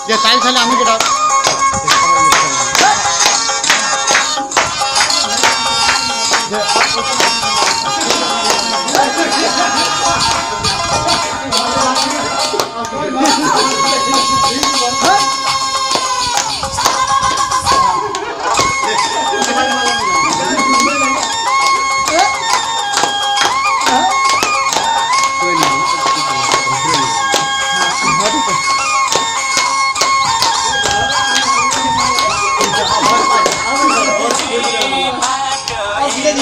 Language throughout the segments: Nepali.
যে চাইল চাইলে আমি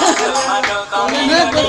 गर्नु माटो कमेरोले